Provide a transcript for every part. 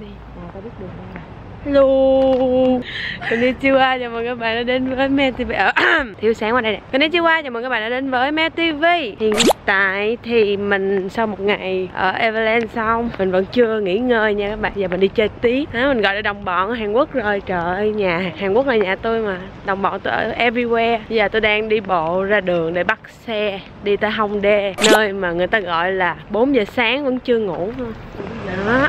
đi. À tao biết đường đây Hello Konnichiwa, chào mừng các bạn đã đến với Me TV ở Thiếu sáng qua đây nè. Konnichiwa, chào mừng các bạn đã đến với Me TV Hiện tại thì mình sau một ngày ở Everland xong Mình vẫn chưa nghỉ ngơi nha các bạn. Giờ mình đi chơi tiếp đó, Mình gọi là đồng bọn ở Hàn Quốc rồi. Trời ơi, nhà Hàn Quốc là nhà tôi mà. Đồng bọn tôi ở everywhere. Giờ tôi đang đi bộ ra đường để bắt xe Đi tới Hongdae Nơi mà người ta gọi là 4 giờ sáng vẫn chưa ngủ. Đó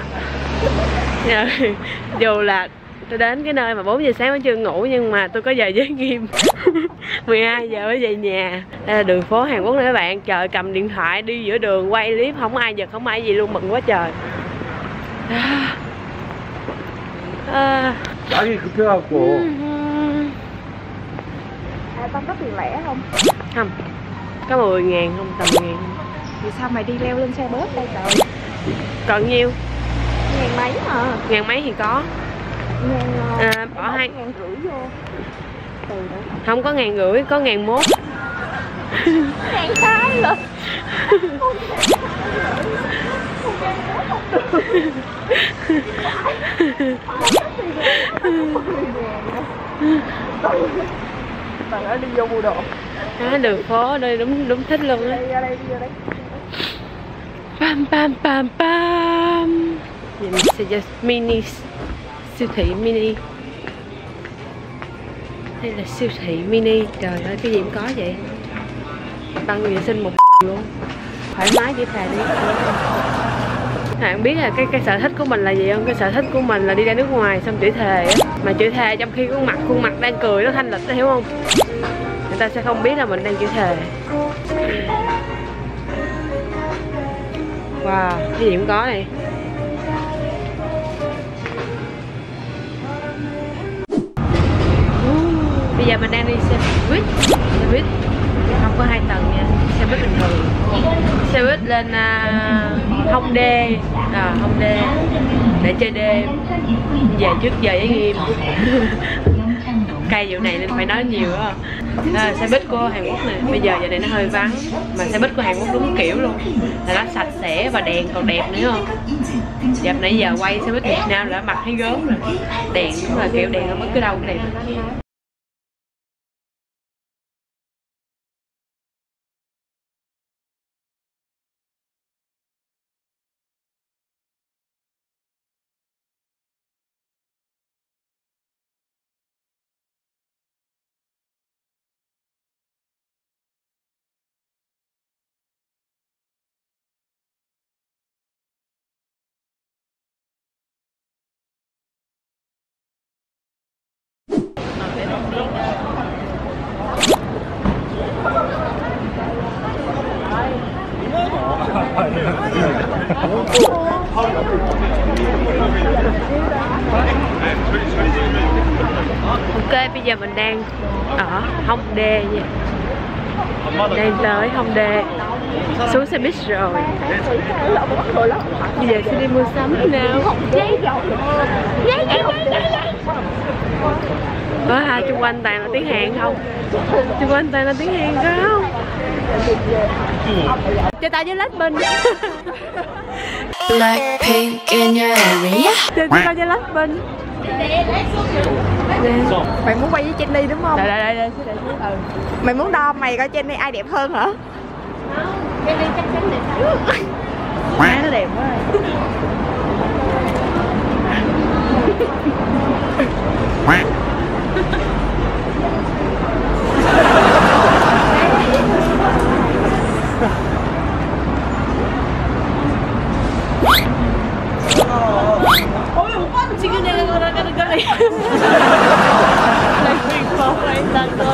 dù là tôi đến cái nơi mà 4 giờ sáng vẫn chưa ngủ nhưng mà tôi có giờ giới nghiêm 12 giờ mới về nhà đây là đường phố Hàn Quốc nè các bạn trời cầm điện thoại đi giữa đường quay clip không ai giật không ai gì luôn mừng quá trời à, à, 땅이 급해갖고 à tao có tiền lẻ không không có 10 ngàn không tầm ngàn vì sao mày đi leo lên xe bus đây trời còn nhiêu Ngàn mấy mà ngàn mấy thì có. Ngàn ờ, à, bỏ hai ngàn rưỡi vô. Không có ngàn rưỡi có ngàn mốt. Ngàn hai rồi Tao đã đi vô mua đồ. À, đường phố đây đúng đúng thích luôn á. Pam pam pam pam thì mình sẽ just mini siêu thị mini. Đây là siêu thị mini Trời ơi cái gì cũng có vậy. Băng vệ sinh một luôn. Thoải mái chỉ thề đi. Bạn biết là cái cái sở thích của mình là gì không? Cái sở thích của mình là đi ra nước ngoài xong chửi thề á. Mà chửi thề trong khi khuôn mặt khuôn mặt đang cười nó thanh lịch đó hiểu không? Người ta sẽ không biết là mình đang chửi thề. Wow, cái gì cũng có này. Bây giờ mình đang đi xe buýt. Xe buýt. Không có hai tầng nha. Xe buýt bình thường. Xe buýt lên uh, Hông Đê à, Hông Đê à, Để chơi đêm Về trước giờ với nghiêm. Cây vụ này nên phải nói nhiều á à, Xe buýt của Hàn Quốc này Bây giờ giờ này nó hơi vắng Mà xe buýt của Hàn Quốc đúng kiểu luôn. Là nó sạch sẽ và đèn còn đẹp nữa không? Dẹp nãy giờ quay xe buýt Việt Nam đã mặt thấy gớm rồi. Đèn cũng là kiểu đèn ở bất cứ đâu cũng đẹp Ok, bây giờ mình đang ở Hongdae nha. Đang tới Hongdae Xuống xe buýt rồi. Bây giờ sẽ đi mua sắm nào. Có hai chung quanh toàn là tiếng Hàn không? Chung quanh toàn là tiếng Hàn không? Cho tao với Blackpink Blackpink in your area. Cho tao với Blackpink Mày muốn quay với Jenny đúng không? Đây đây đây đây. Ừ Mày muốn đo mày coi Jenny ai đẹp hơn hả?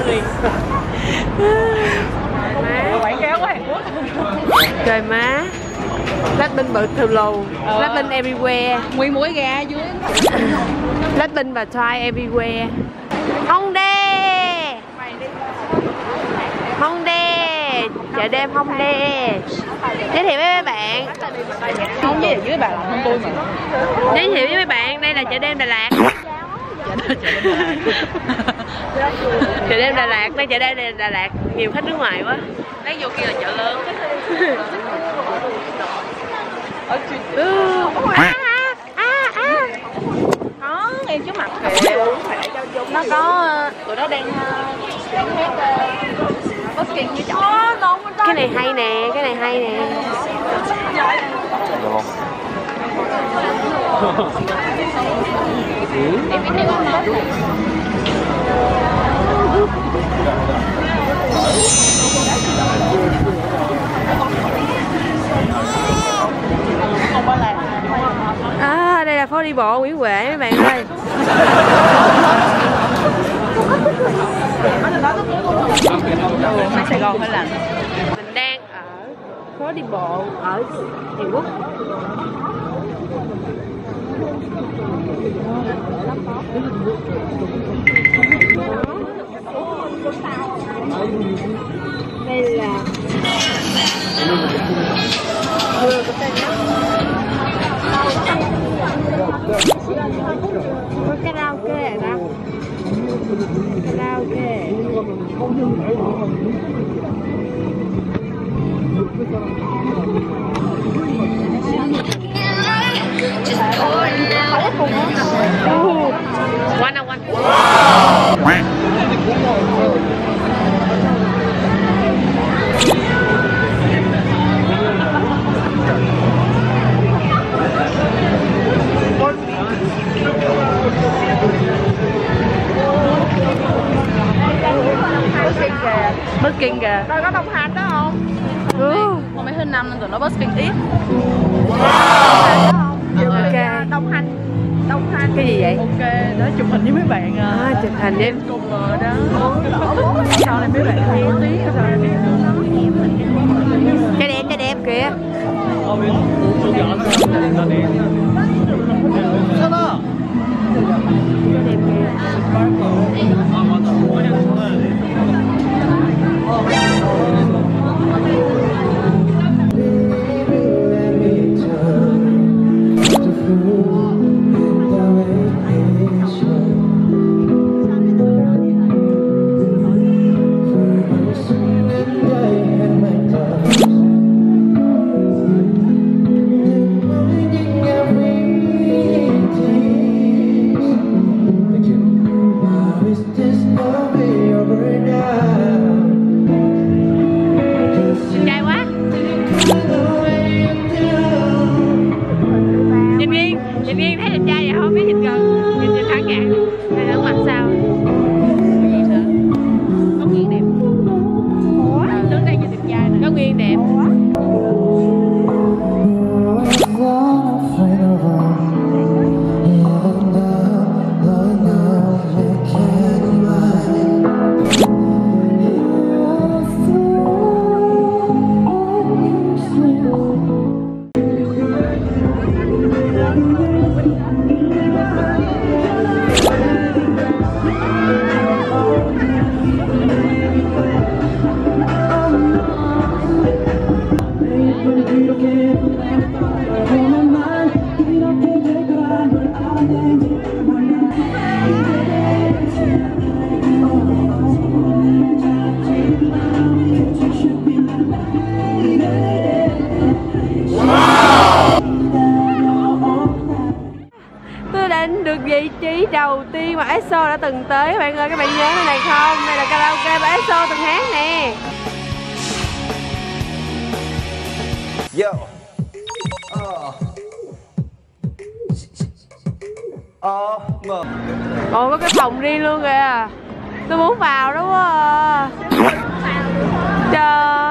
Story Quảng cáo của Hàn Quốc Trời má. Blackpink bự thù lù Blackpink everywhere. Nguyên mũi gà dưới. Blackpink và Twice everywhere. Hongdae Hongdae Chợ đêm Hongdae Giới thiệu với mấy bạn. Không với dưới bà làm hơn tôi mà. Giới thiệu với mấy bạn Đây là chợ đêm Đà Lạt chợ đêm đà lạt đang chợ đêm đà lạt nhiều khách nước ngoài quá. Đang vô kia là chợ lớn Có ừ. à, à, à. đó em chứ mặt kìa. Nó có ờ, tụi nó đang ờ, đang hát ờ, busking với cái này hay nè cái này hay nè à đây là phố đi bộ Nguyễn Huệ mấy bạn ơi. Sài Gòn hay là mình đang ở phố đi bộ ở Hàn Quốc đây là có karaoke ở đó karaoke Busking kìa. Rồi có đồng hành đó không? Ừ. Một mấy hình năm nên tụi nó busking ít Ok. Đồng hành Đồng hành Cái gì vậy? Ok, đó chụp hình với mấy bạn à À, chụp hình đi. Cùng rồi đó Sau này mấy bạn hay tí Sau này Cái đẹp, cái đẹp kìa. Cái đẹp kìa. Vị trí đầu tiên mà EXO đã từng tới các bạn ơi, các bạn nhớ cái này không? Đây là karaoke mà EXO từng hát nè. Yo. Ờ. Ngờ. Ồ có cái phòng riêng luôn kìa. Tôi muốn vào đó quá à. Trời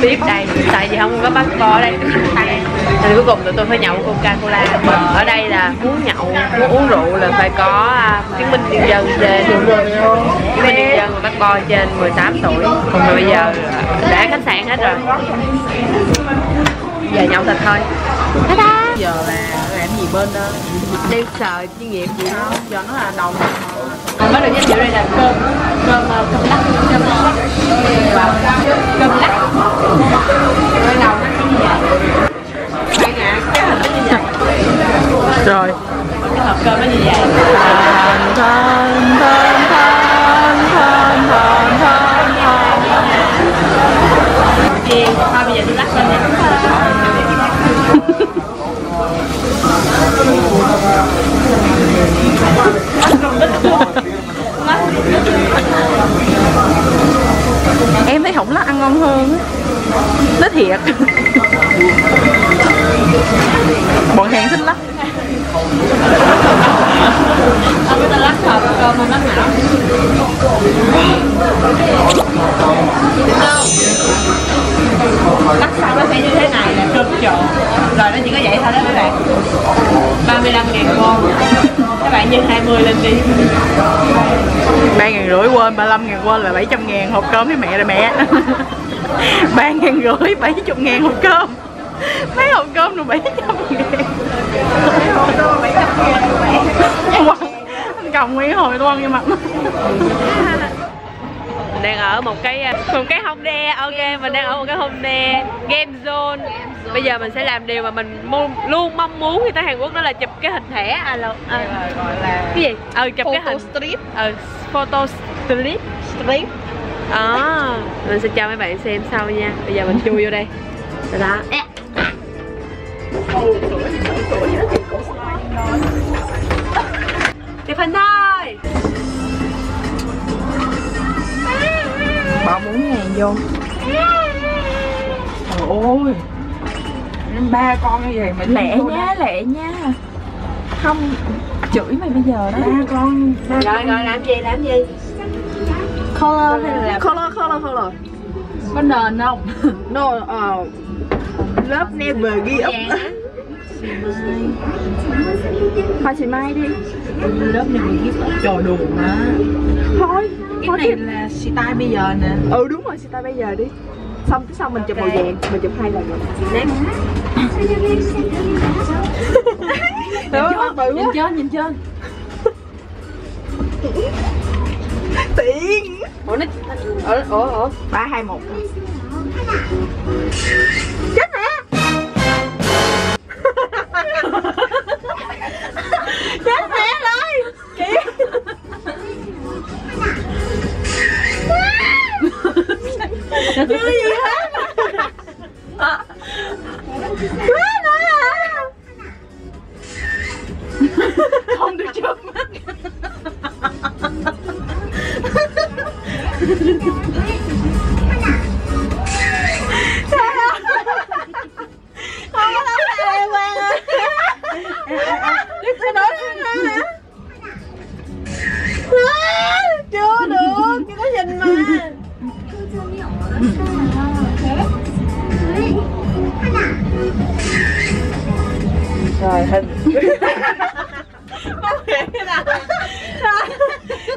tiếp đây. Tại vì không có bát co ở đây. Nên cuối cùng tụi tôi phải nhậu Coca-Cola. Ở đây là muốn nhậu, muốn uống rượu là phải có à, chứng minh nhân dân trên Chứng minh nhân dân và bát co trên 18 tuổi. Còn bây giờ để khách sạn hết rồi. Giờ nhậu thịt thôi. Ta-da! Giờ là làm gì bên đó đang sợ chuyên nghiệp gì không giờ nó là đồng còn mới được giới thiệu đây là cơm cơm ờ, cơm lắc. Cơm lắc. Cơm lắc nơi nào rồi. Cái hộp cơm nó như vậy. Là 700 ngàn hộp cơm với mẹ rồi mẹ. Ba ngàn rưỡi 70 ngàn hộp cơm. Mấy hộp cơm rồi 700 ngàn mấy hộp cơm 700 ngàn. Rồi mẹ anh cầm nguyên hồi mặt. Nó mình đang ở một cái một cái Honda ok mình đang ở một cái Honda game zone. Bây giờ mình sẽ làm điều mà mình mong, luôn mong muốn khi tới Hàn Quốc đó là chụp cái hình thẻ. À, là, à, gọi là cái gì? Ờ chụp cái hình. strip. Ờ photo strip strip đó mình sẽ cho mấy bạn xem sau nha. Bây giờ mình chui vô đây. Đó, đó. chụp hình thôi bỏ 4 ngàn vô. Trời ơi. Ba con như vậy mà lẹ nha lẹ nha. Không chửi mày bây giờ đó. Ba con ba rồi rồi làm gì làm gì color hay là color color color. Có nền không? No uh, lớp never give up. Hoa chị mai đi. Lớp never give up. Trời đùa mà thôi cái này là style bây giờ nè. Ừ đúng rồi style bây giờ đi. Xong cái xong mình chụp màu vàng mình chụp hai lần rồi. Next. Không? Bự nhìn chưa? Nhìn chưa Tiền ủa nó ủa ủa ủa. Ba hai một. Chết mẹ. Rồi. Chưa gì hết. Quá nữa hả không được chớp mắt rồi hình. Không hiểu nào.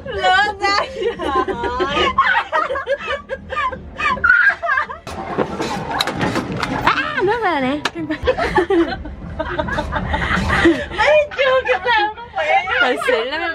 Lên đây Söyleme